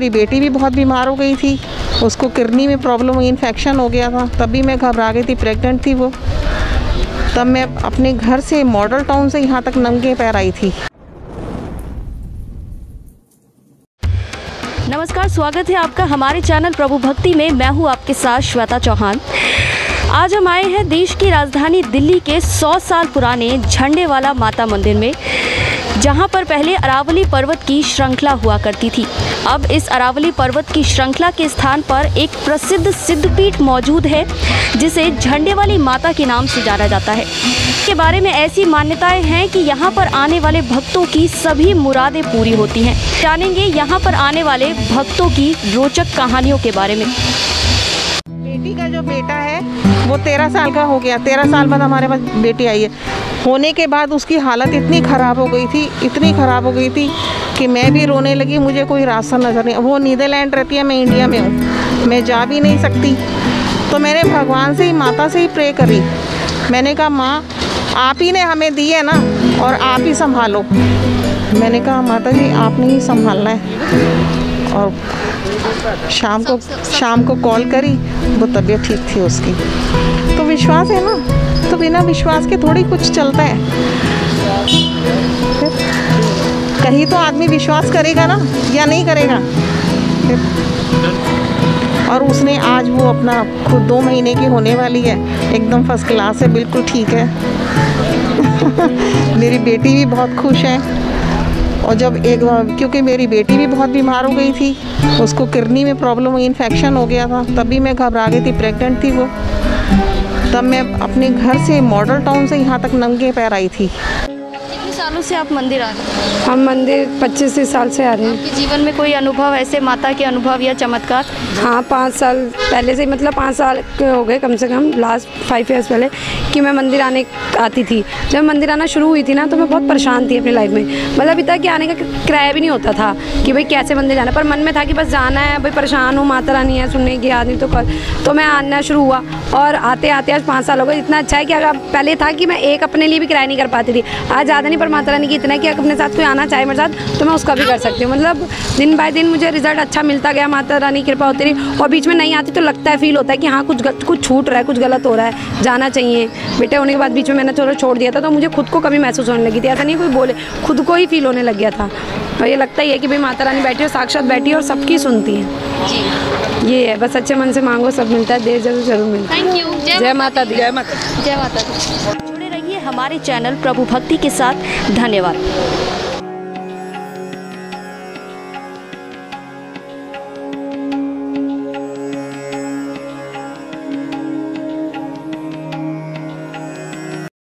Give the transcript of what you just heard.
मेरी बेटी भी बहुत बीमार हो गई थी। उसको किडनी में प्रॉब्लम हुई इन्फेक्शन हो गया था। तभी मैं घबरा गई थी प्रेग्नेंट थी वो। तब मैं अपने घर से मॉडल टाउन से यहाँ तक नंगे पैर आई थी। नमस्कार, स्वागत है आपका हमारे चैनल प्रभु भक्ति में। मैं हूँ आपके साथ श्वेता चौहान। आज हम आए हैं देश की राजधानी दिल्ली के 100 साल पुराने झंडे वाला माता मंदिर में। जहाँ पर पहले अरावली पर्वत की श्रृंखला हुआ करती थी। अब इस अरावली पर्वत की श्रृंखला के स्थान पर एक प्रसिद्ध सिद्धपीठ मौजूद है, जिसे झंडे वाली माता के नाम से जाना जाता है। के बारे में ऐसी मान्यताएँ हैं कि यहाँ पर आने वाले भक्तों की सभी मुरादें पूरी होती हैं। जानेंगे यहाँ पर आने वाले भक्तों की रोचक कहानियों के बारे में। बेटी का जो बेटा है, वो तेरह साल का हो गया। तेरह साल बाद हमारे पास बेटी आई है। होने के बाद उसकी हालत इतनी ख़राब हो गई थी, इतनी ख़राब हो गई थी कि मैं भी रोने लगी, मुझे कोई रास्ता नज़र नहीं। वो नीदरलैंड रहती है, मैं इंडिया में हूँ। मैं जा भी नहीं सकती। तो मैंने भगवान से ही, माता से ही प्रे करी। मैंने कहा, माँ, आप ही ने हमें दी है ना, और आप ही संभालो। मैंने कहा, माता जी, आपने ही संभालना है। और शाम को शाम को कॉल करी, वो तबीयत ठीक थी उसकी। तो विश्वास है ना? तो बिना विश्वास के थोड़ी कुछ चलता है। कहीं तो आदमी विश्वास करेगा ना, या नहीं करेगा? और उसने आज वो अपना खुद दो महीने की होने वाली है। एकदम फ़र्स्ट क्लास है, बिल्कुल ठीक है। मेरी बेटी भी बहुत खुश है। और जब एक क्योंकि मेरी बेटी भी बहुत बीमार हो गई थी उसको किडनी में प्रॉब्लम हुई इन्फेक्शन हो गया था तभी मैं घबरा गई थी प्रेग्नेंट थी वो। तब मैं अपने घर से मॉडल टाउन से यहाँ तक नंगे पैर आई थी। सालों से आप मंदिर आ रहे हैं? हम मंदिर पच्चीस साल से आ रहे हैं। आपके जीवन में कोई अनुभव ऐसे माता के अनुभव या चमत्कार? हाँ पाँच साल पहले से मतलब पाँच साल के हो गए कम से कम लास्ट फाइव इयर्स पहले। कि मैं मंदिर आने आती थी। जब मंदिर आना शुरू हुई थी ना तो मैं बहुत परेशान थी अपनी लाइफ में। मतलब पिता कि आने का किराया भी नहीं होता था कि भाई कैसे मंदिर जाना। पर मन में था कि बस जाना है, भाई परेशान हूँ, माता रानी है, सुनने की आदमी तो कर तो मैं आना शुरू हुआ और आते आते आज पाँच साल हो गए। इतना अच्छा है कि अगर पहले था कि मैं एक अपने लिए भी किराया नहीं कर पाती थी। आज ज़्यादा नहीं, पर माता रानी की इतना कि अगर अपने साथ कोई आना चाहे मेरे साथ तो मैं उसका भी कर सकती हूँ। मतलब दिन बाय दिन मुझे रिज़ल्ट अच्छा मिलता गया, माता रानी की कृपा होती रही। और बीच में नहीं आती तो लगता है फील होता है कि हाँ कुछ कुछ छूट रहा है, कुछ गलत हो रहा है। जाना चाहिए। बेटे होने के बाद बीच में मैंने थोड़ा छोड़ दिया था तो मुझे खुद को कभी महसूस होने लगी थी। ऐसा नहीं कोई बोले खुद को ही फील होने लग गया था। और ये लगता ही है कि भाई माता रानी बैठी हो साक्षात बैठी है और सबकी सुनती है। ये है बस अच्छे मन से मांगो सब मिलता है देर ज़रूर ज़रूर मिलता थैंक यू है जय माता दी। जय माता जय माता दी। जुड़े रहिए हमारे चैनल प्रभु भक्ति के साथ। धन्यवाद।